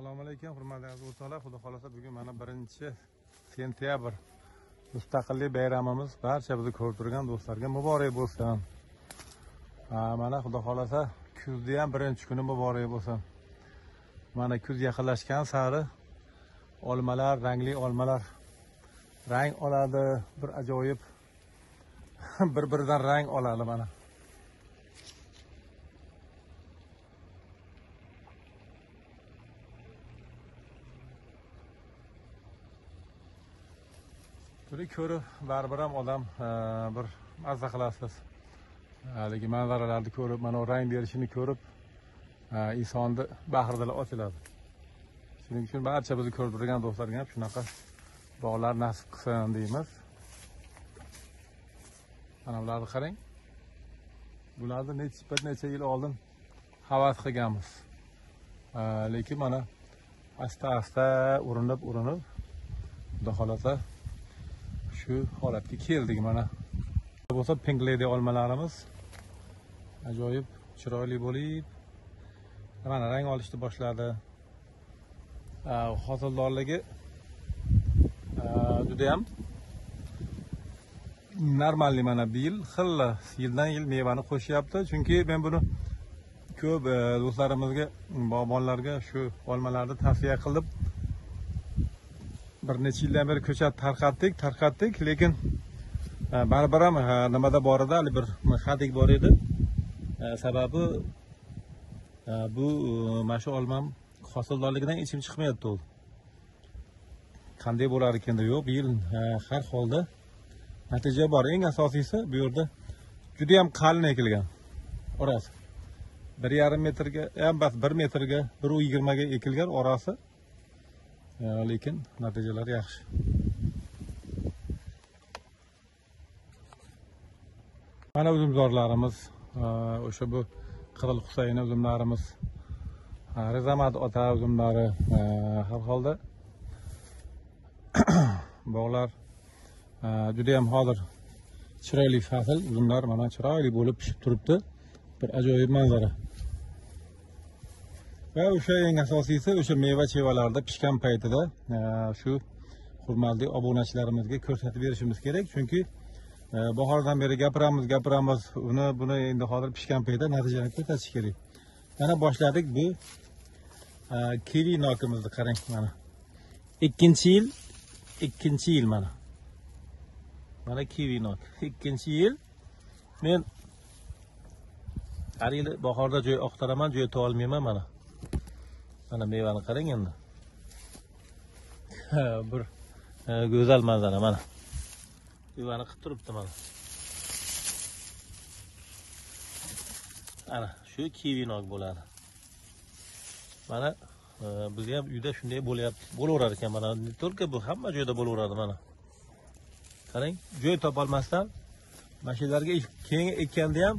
assalomu alaykum hurmatli aziz do'stlar. Xudo xohlasa bugun mana birinchi sentyabr mustaqillik bayramimiz. Barcha bizni ko'rib turgan do'stlarga muborak bo'lsin. Ha, mana xudo xohlasa kuzni ham birinchi kuni muborak bo'lsin. Mana kuz yaqinlashgan sari olmalar rangli olmalar rang oladi. Bir ajoyib bir biridan rang oladi mana. Buni ko'rib baribir ham odam e, bir mazza qilasiz. E, Haligi manzaralarni ko'rib mana rang berishini ko'rib e, insonni bahridili ochiladi. Shuning uchun barcha bizni ko'rib turgan do'stlarga ham shunaqa bog'lar nasib qilsin deymiz. Mana bularni qarang. Bularni necha bir necha yil oldin havas qilganmiz. Lekin mana asta asta urinib urinib xudo xohlasa shu holatga keldik mana. Bo'lsa pink lady olmalarimiz. Ajoyib chiroyli bo'lib mana rang olishni boshladi. Hosildorligi judayam normalniy mana bu yil. Xilla yildan yil mevani qo'shyapti. Chunki men buni ko'p e, do'stlarimizga bog'bonlarga shu olmalarni tavsiya qilib bir necha yildan beri ko'chat tarqatdik tarqatdik lekin e, baribir ham nimada bor edi hali bir hadik bor edi. E, sababi e, bu mana shu olmam hosildorligidan ichim chiqmayapti u. Qanday bo'lar ekan deb yo'q bu yil har holda natija bor. Eng asosiysi bu yerda judayam qalin ekilgan. Orasi bir yarim metrga ham bas bir metrga bir yigirmaga ekilgan orasi E, lekin natijalar yaxshi. Mana uzumzorlarimiz e, o'sha bu qizil husayn uzumlarimiz e, rizamat ota uzumlari har holda bog'lar judayam hozir chiroyli fasl uzumlar mana chiroyli bo'lib pishib turibdi. Bir ajoyib manzara. Va o'sha eng asosiysi o'sha meva chevalarda pishgan paytida e, shu hurmatli obunachilarimizga ko'rsatib berishimiz kerak. Chunki e, bahordan beri gapiramiz gapiramiz uni buni endi hozir pishgan paytda natijani ko'rsatish kerak. Mana boshladik bu e, kivi nokimizni qarang mana. Ikkinchi yil ikkinchi yil mana. Mana kivi nok. Ikkinchi yil men har yili bahorda joy oqtaraman joy topolmayman mana. Mana mevani qarang endi. Bir go'zal manzara mana. Mevani qilib turibdi mana. Ana shu kivi nok bo'ladi. Mana e, bizga ham uyda shunday bo'lyapti bo'laverar ekan mana. Не только bu hamma joyda bo'laveradi mana. Qarang joy topolmasdan mana shu yerlarga keyin ekkanda ham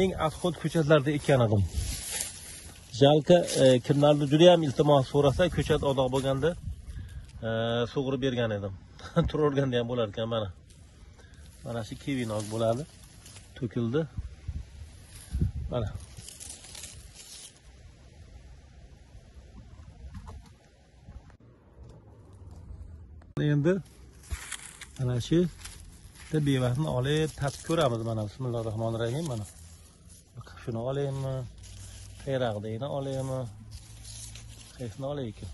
eng asxot ko'chatlarda ekkan edim jalka e, kimlardir kimlarni juda ham iltimos so'rasa ko'chat odoq bo'lganda e, sug'urib bergan edim. Turaverganda ham bo'lar ekan mana. Mana shu kivinok bo'ladi. To'kildi. Mana. Endi mana shu bitta bevasini olib tatib ko'ramiz mana. Bismillohi rohmanir rohim mana shuni olaymi? Qayrag'dagini olaymi qaysini olay ekan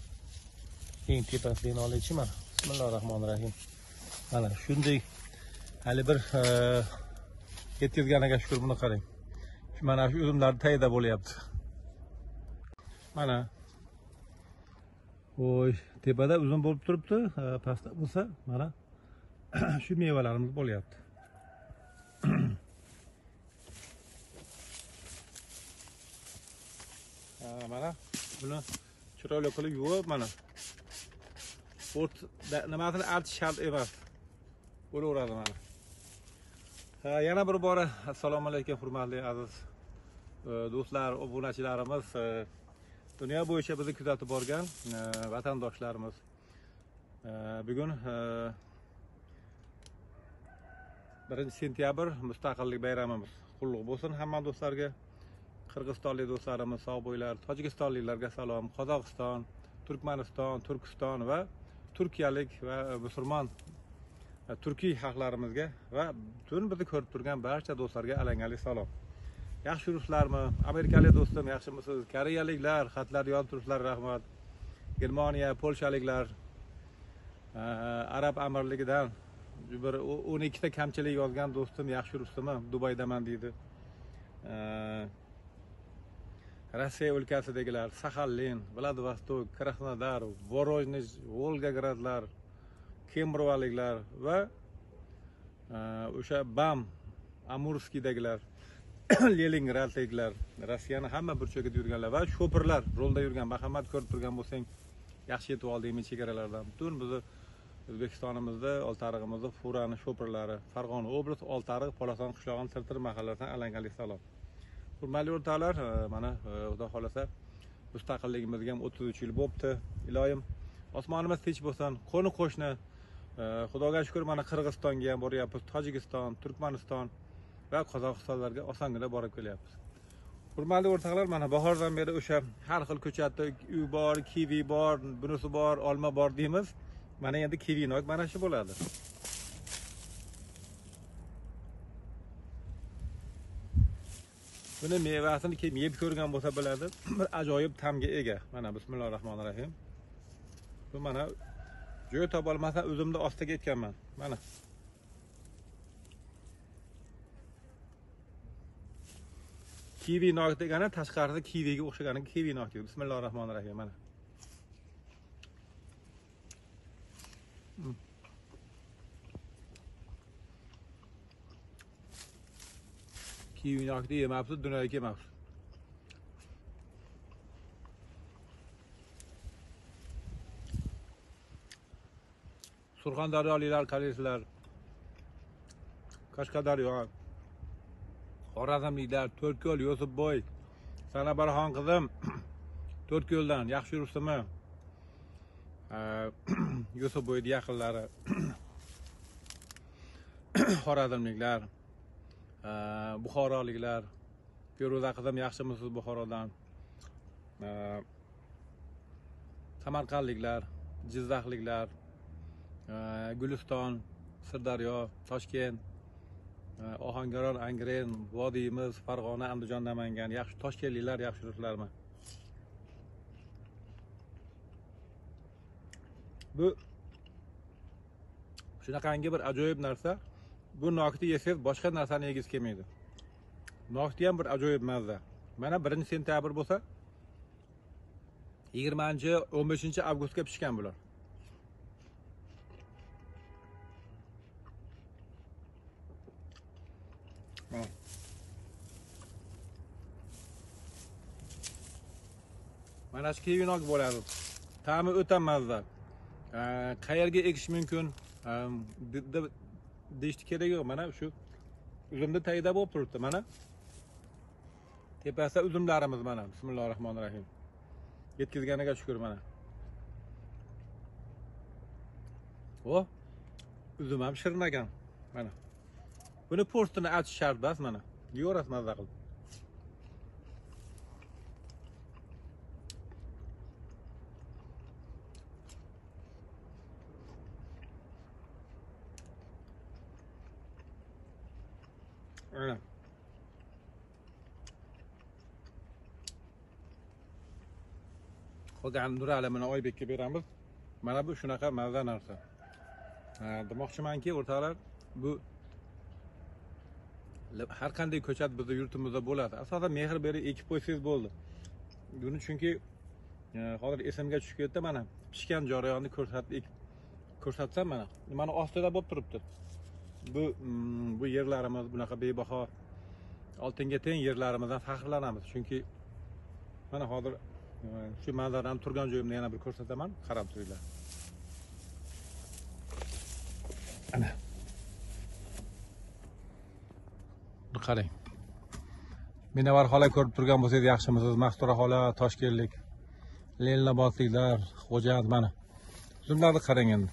eng tepasidagini olaychi mana bismillohi rohmanir rohim mana shunday. Hali bir e, yetkazganiga shukur buni qarang. Mana shu uzumlarni tagida bo'lyapti. Mana. Voy tepada uzum bo'lib turibdi. E, Pastda bo'lsa mana. Shu mevalarimiz bo'lyapti. Mana. Buni chiroyli qilib yuvib mana. O't nimasini artish shart emas. Bo'laveradi mana. Ha, yana bir bora. Assalomu alaykum hurmatli aziz e, do'stlar obunachilarimiz. E, dunyo bo'yicha bizni kuzatib borgan e, vatandoshlarimiz. Bugun birinchi sentyabr mustaqillik bayramimiz qutlug' bo'lsin hamma do'stlarga. Qirg'izistonlik do'stlarimiz sog' bo'linglar tojikistonliklarga salom. Qozog'iston turkmaniston turkiston va turkiyalik va e, musulmon e, turkiy xalqlarimizga va butun bizni ko'rib turgan barcha do'stlarga alangali salom. Yaxshi yuribsizlarmi amerikalik do'stim yaxshimisiz? Koreyaliklar xatlar yozib turibsizlar rahmat. Germaniya polshaliklar e, arab amirligidan bir o'n ikkita kamchilik yozgan do'stim yaxshi yuribsizmi dubaydaman deydi. Rossiya o'lkasidagilar saxallin vladivostok krasnodar voronej volgogradlar kemrovaliklar va e, o'sha bam amurskiydagilar leningradliklar rossiyani hamma burchagida yurganlar va sho'pirlar rolda yurgan marhamat ko'rib turgan bo'lsang yaxshi yetib oldingmi chegaralardan butun bizni o'zbekistonimizda oltiarig'imizda furani sho'pirlari farg'ona oblast oltiariq polason qishlog'ini sirtir mahallasidan alangali salom hurmatli o'rtoqlar e, mana e, xudo xohlasa mustaqilligimizga ham o'ttiz uch yil bo'libdi iloyim. Osmonimiz tinch bo'lsin qo'ni qo'shni. E, Xudoga shukur mana qirg'izistonga ham boryapmiz tojikiston turkmaniston va qozog'istonlarga osongina borib kelyapmiz. Hurmatli o'rtoqlar mana bahordan beri o'sha har xil ko'chatda uy bor kivi bor bunisi bor olma bor deymiz. Mana endi kivinoy mana shu bo'ladi. Buni mevasini kim yeb ko'rgan bo'lsa biladi bir ajoyib ta'mga ega. Mana bismillohi rohmanir rohim bu mana joy topolmasdan o'zimni ostiga aytganman mana. Kivi nok degani tashqarida kiviga o'xshagani kivi nok deydi bismillohi rohmanir rohim mana. Kiyimyoqni yemabsiz dunyoga kelmabsiz surxondaryoliklar qaraysizlar qashqadaryo xorazmliklar to'rtko'l yusufbo'y sanabarxon qizim to'rtko'ldan yaxshi yuribsizmi e, yusufbo'yni yaqinlari xorazmliklar buxoroliklar feruza qizim yaxshimisiz buxorodan? Samarqandliklar jizzaxliklar guliston sirdaryo toshkent ohangaron angren vodiyimiz farg'ona andijon namangan. Yaxshi toshkentliklar yaxshi yuribsizlarmi bu shunaqangi bir ajoyib narsa. Bu nokni yesangiz boshqa narsani yegingiz kelmaydi. Nokni ham bir ajoyib mazza mana birinchi sentyabr bo'lsa yigirmanchi o'n beshinchi avgustga pishgan bular. Mana. Shu keyinroq bo'ladi. Ta'mi o'ta mazza qayerga ekish mumkin? Deyishni keragi yo'q. Mana shu uzumni tagida bo'lib turibdi. Mana tepasida uzumlarimiz mana. Bismillohi rohmanir rohim yetkazganiga shukur mana. O uzum ham shirin ekan mana. Buni postini achish shart emas mana. Yeyaverasiz mazza qilib. Qilgan nurali mana oybekka beramiz. Mana bu shunaqa mazza narsa. Demoqchimanki o'rtoqlar bu har qanday ko'chat bizni yurtimizda bo'ladi. Asosan mehr berib ekib qo'ysangiz bo'ldi. Buni chunki e, hozir esimga tushib ketdi mana pishgan jarayonni ko'rsatib ko'rsatsam mana mana ostida bo'lib turibdi. Bu mm, bu yerlarimiz bunaqa bebaho oltinga teng yerlarimizdan faxrlanamiz. Chunki mana hozir shu manzarani turgan joyimni yana bir ko'rsataman qarab turinglar. Ana. Qarang. Minavar xola ko'rib turgan bo'lsangiz yaxshimisiz? Mastura xola toshkentlik. Lellabodliklar xo'jand mana. Uzumlarni qarang endi.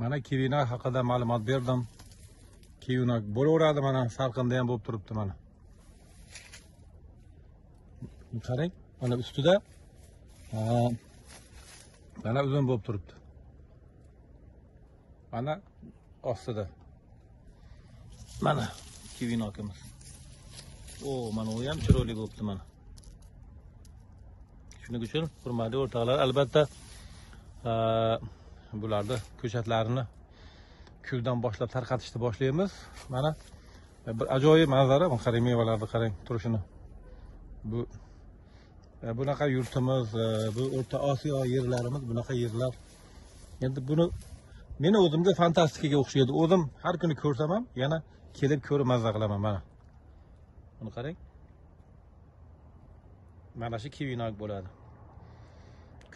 Mana kivinoy haqida ma'lumot berdim. Keyinoq bo'laveradi mana salqinda ham bo'lib turibdi mana. Qarang mana ustida mana uzun bo'lib turibdi mana ostida mana kivinokimiz o mana u ham chiroyli bo'libdi mana shuning uchun hurmatli o'rtoqlar albatta bularni ko'chatlarini kuldan boshlab tarqatishni boshlaymiz mana bir ajoyib manzara qarang mevalarni qarang turishini bu E, bunaqa yurtimiz e, bu o'rta osiyo yerlarimiz bunaqa yerlar. Endi buni meni o'zimga fantastikaga o'xshaydi. O'zim har kuni ko'rsam ham yana kelib ko'rib mazza qilaman mana. Buni qarang. Mana shu kivinok bo'ladi.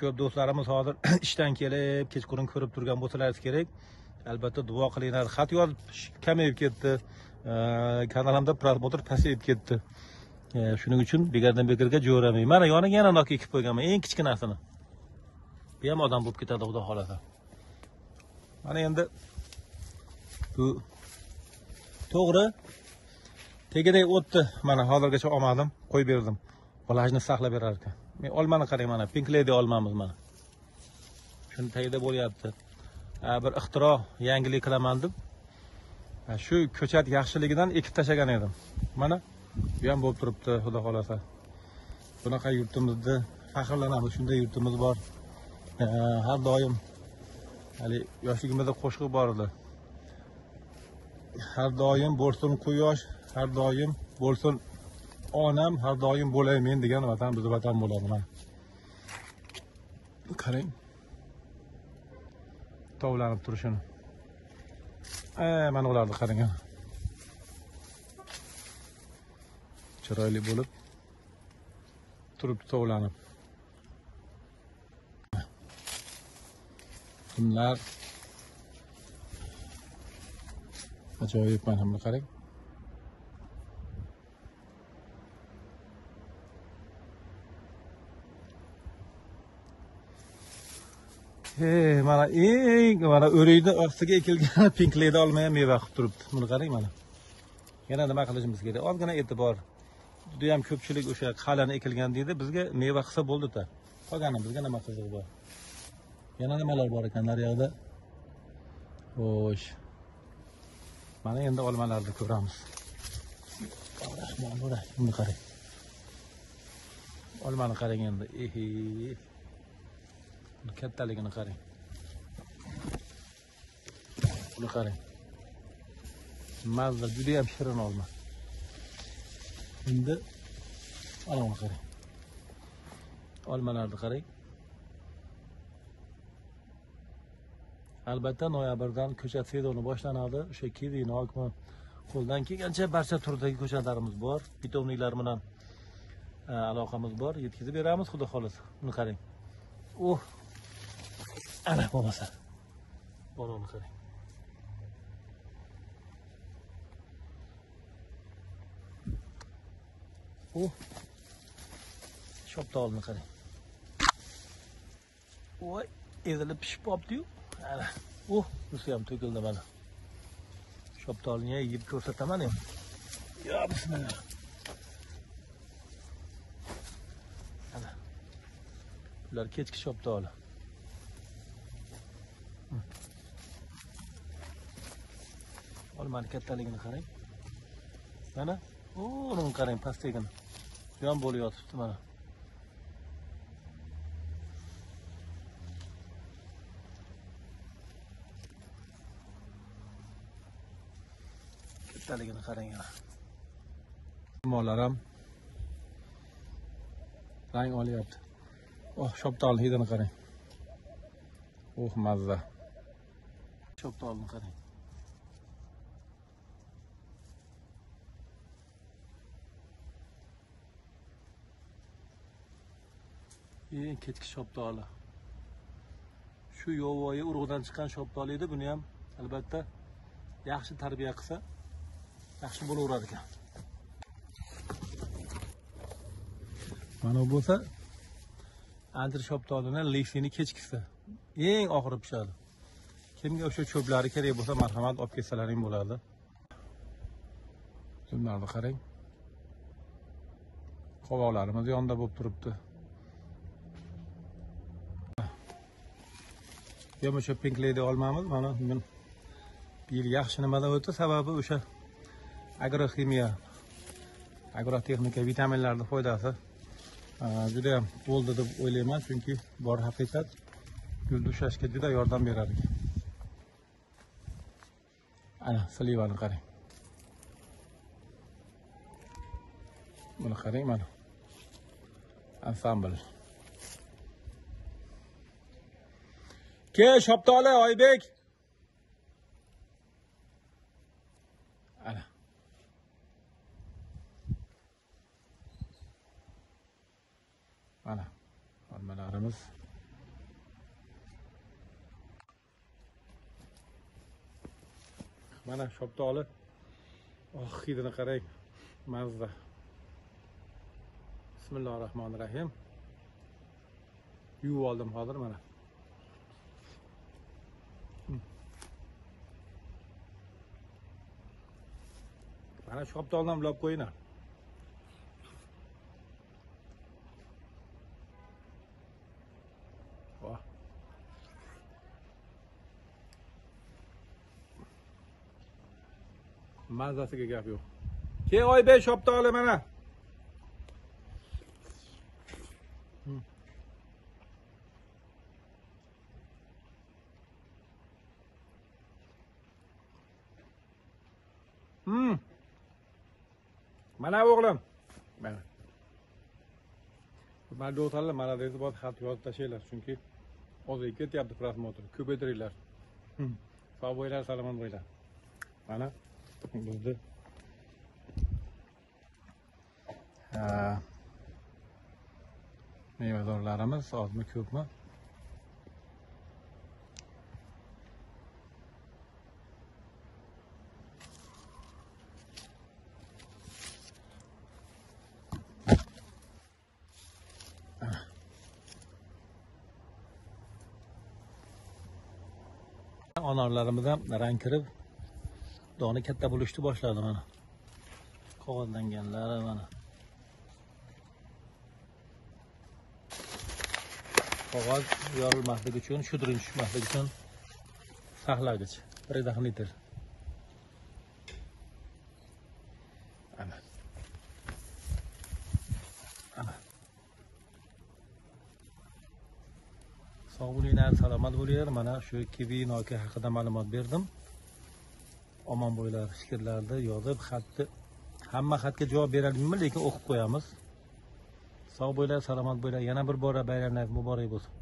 Ko'p do'stlarimiz hozir ishdan kelib kechqurun ko'rib turgan bo'lsalaringiz kerak. Albatta duo qilinglar. Xat yozib kamayib ketdi. E, kanalimda просмотр pasayib ketdi. E, shuning uchun begardan bekorga jo'ramay mana yoniga yana nok ekib qo'yganman eng kichkinasini bu ham odam bo'lib ketadi xudo xohlasa. Mana endi bu to'g'ri. Tegiday o'tni mana hozirgacha olmadim qo'yib berdim. Vlajni saqlab berar ekan men olmani qarang mana pink lady olmamiz mana. Shuni tagida bo'lyapti. Bir ixtiro yangilik qilaman deb. Shu ko'chat yaxshiligidan ekib tashlagan edim. Mana bu ham bo'lib turibdi xudo xohlasa. Bunaqa yurtimizni faxrlanamiz shunday yurtimiz bor. Har doim hali yoshligimizda qo'shiq bor edi. Har doim bo'lsin quyosh har doim bo'lsin onam har doim bo'lay men degan vatan bizni vatan bo'ladi mana. Qarang. Tovlanib turishini. Mana ularni qarang ana. Chiroyli bo'lib turibdi tovlanib tunlar ajoyib mana buni qarang Hey, mana eng mana o'rikni ostiga ekilgan pinkleyda olmay ham meva qilib turibdi. Buni qarang mana. Yana nima qilishimiz kerak? Ozgina e'tibor. Juda ham ko'pchilik o'sha qalin ekilgan deydi. Bizga meva qilsa bo'ldi-da. Qolgani bizga nima qizig'i bor? Yana nimalar bor ekan nariyoqda Xo'sh. Mana endi olmalarni ko'ramiz. Rahmon rahim. Buni qarang. Olmani qarang endi. Ehe. Kattaligini qarang. Buni qarang. Mazza juda ham shirin olma. Endi ana buni qarang. Olmalarni qarang. Albatta noyabrdan ko'chat sezoni boshlanadi. O'sha kivi, nokmi qo'ldan kelgancha barcha turdagi ko'chatlarimiz bor. Pitomniklar bilan e, aloqamiz bor. Yetkazib beramiz, xudo xolasa. Buni qarang. Uh, ana bo'lmasa bolani qarang u shoptolni qarang? Voy ezilib pishib qolibdiyu ana u bunisi ham to'kildi mana. Shoptolni yeb ko'rsataman endi. Yo bismillah. Ana bular kechki shoptoli olmani kattaligini qarang. Mana. Uni qarang pastligini bu ham bo'lib yotibdi mana kattaligini qarang yana mollar ham rang olyapti oh shoptolni hidini qarang oh mazza. Shoptolni qarang eng kechki shoptoli shu yovvoyi urug'dan chiqqan shoptoli edi buni ham albatta yaxshi tarbiya qilsa yaxshi bo'laveradi ekan. Mana bu bo'lsa anjir shoptolini lifini kechkisi. Eng oxiri pishadi. Kimga o'sha cho'plari kerak bo'lsa marhamat olib kelsalaring bo'ladi. Tutunlarni qarang. Qovoqlarimiz yonida bo'lib turibdi. Yo'q, pinklaydi olmamiz. Mana bugun bu yil yaxshi nimadan o'tdi? Sababi o'sha agroximiya, agrotexnika vitaminlarni foydasi juda ham bo'ldi deb o'ylayman, chunki bor haqiqat gulni ushlashga juda yordam beradi. Ana, slivani qarang. Buni qarang mana. Ansambl. Ke Shoptoli Oybek. Ana. Mana olmalarimiz. Mana Shoptoli. Oh, hidini qarang. Mazza. Bismillahirrahmanirrahim. Yuvib oldim hozir mana. Mana Shoptoldan ulab qo'yinglar. Voh. Mazasiga gap yo'q. Ke Oybek Shoptoli mana. Hmm. Mana o'g'lim. Mana. Hurmatli do'stlar, mana dedi bor xat yozib tashlanglar, chunki ozayib ketyapti prosmotr. Ko'paytiringlar. Sog' bo'linglar, salomat bo'linglar. Mana bizni ha, mevadorlarimiz ozmi ko'pmi? Onorlarimiz rang kirib, doni katta bo'lishni boshladi mana. Qog'ozlanganlari mana. Qog'oz yorilmasligi uchun, shudring tushmasligi uchun saqlagich, 1 litr. Ana. Sog' rahmat bo'linglar. Mana shu kivi noki haqida ma'lumot berdim. Omon bo'linglar, fikrlarni yozib, xatni hamma xatga javob berolmayman, lekin o'qib qo'yamiz. Sog' bo'linglar, salomat bo'linglar. Yana bir bora bayramlar muborak bo'lsin.